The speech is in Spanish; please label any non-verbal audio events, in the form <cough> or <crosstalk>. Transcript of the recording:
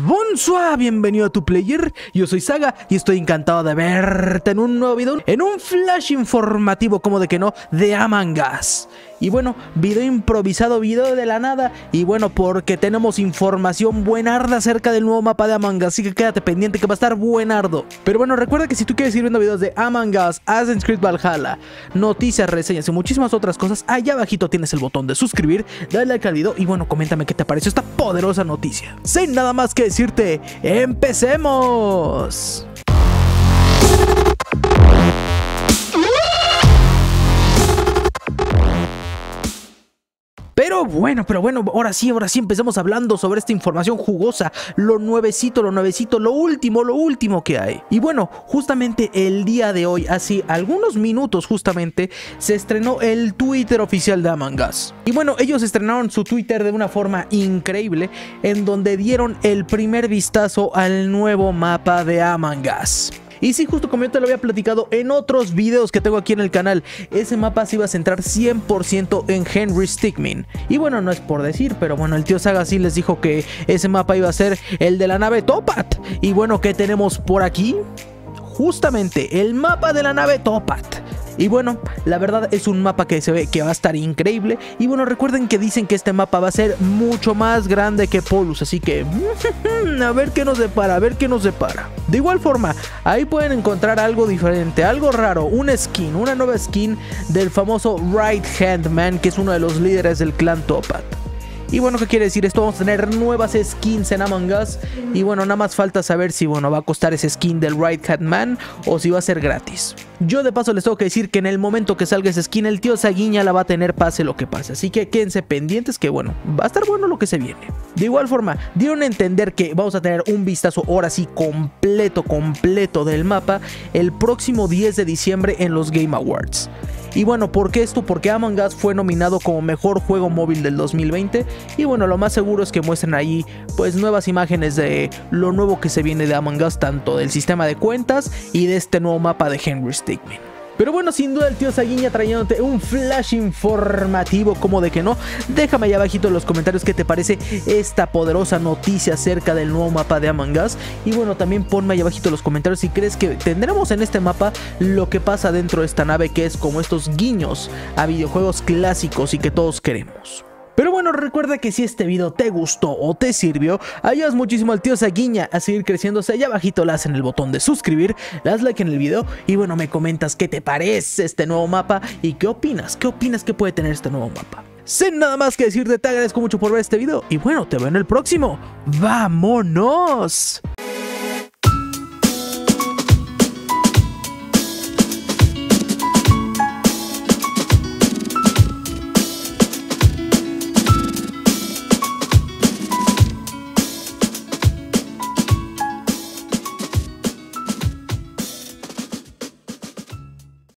Bonsoir, bienvenido a tu player, yo soy Saga y estoy encantado de verte en un nuevo video, en un flash informativo como de que no, de Among Us. Y bueno, video improvisado, video de la nada. Y bueno, porque tenemos información buenarda acerca del nuevo mapa de Among Us. Así que quédate pendiente que va a estar buenardo. Pero bueno, recuerda que si tú quieres ir viendo videos de Among Us, Assassin's Creed Valhalla, noticias, reseñas y muchísimas otras cosas, allá abajito tienes el botón de suscribir, dale al video y bueno, coméntame qué te pareció esta poderosa noticia. Sin nada más que decirte, ¡empecemos! Pero bueno, pero bueno, ahora sí, ahora sí empezamos hablando sobre esta información jugosa, lo nuevecito, lo nuevecito, lo último, lo último que hay. Y bueno, justamente el día de hoy, así algunos minutos justamente, se estrenó el Twitter oficial de Among Us. Y bueno, ellos estrenaron su Twitter de una forma increíble, en donde dieron el primer vistazo al nuevo mapa de Among Us. Y sí, justo como yo te lo había platicado en otros videos que tengo aquí en el canal, ese mapa se iba a centrar 100% en Henry Stickmin. Y bueno, no es por decir, pero bueno, el tío Saga sí les dijo que ese mapa iba a ser el de la nave Topat. Y bueno, ¿qué tenemos por aquí? Justamente el mapa de la nave Topat. Y bueno, la verdad es un mapa que se ve que va a estar increíble. Y bueno, recuerden que dicen que este mapa va a ser mucho más grande que Polus. Así que <laughs> a ver qué nos depara, a ver qué nos depara. De igual forma, ahí pueden encontrar algo diferente, algo raro, una skin, una nueva skin del famoso Right Hand Man, que es uno de los líderes del clan Topat. Y bueno, ¿qué quiere decir esto? Vamos a tener nuevas skins en Among Us. Y bueno, nada más falta saber si bueno, va a costar ese skin del Right Hat Man o si va a ser gratis. Yo de paso les tengo que decir que en el momento que salga esa skin, el tío Saguiña la va a tener pase lo que pase. Así que quédense pendientes que bueno, va a estar bueno lo que se viene. De igual forma, dieron a entender que vamos a tener un vistazo ahora sí completo, completo del mapa el próximo 10 de diciembre en los Game Awards. Y bueno, ¿por qué esto? Porque Among Us fue nominado como mejor juego móvil del 2020 y bueno, lo más seguro es que muestren ahí pues nuevas imágenes de lo nuevo que se viene de Among Us, tanto del sistema de cuentas y de este nuevo mapa de Henry Stickmin. Pero bueno, sin duda el tío Saguiña trayéndote un flash informativo, como de que no. Déjame ahí abajito en los comentarios qué te parece esta poderosa noticia acerca del nuevo mapa de Among Us. Y bueno, también ponme ahí abajito en los comentarios si crees que tendremos en este mapa lo que pasa dentro de esta nave, que es como estos guiños a videojuegos clásicos y que todos queremos. Pero bueno, recuerda que si este video te gustó o te sirvió, ayudas muchísimo al tío Saguiña a seguir creciéndose. Allá abajito le en el botón de suscribir, le das like en el video y bueno, me comentas qué te parece este nuevo mapa y qué opinas, qué opinas que puede tener este nuevo mapa. Sin nada más que decirte, te agradezco mucho por ver este video y bueno, te veo en el próximo. ¡Vámonos!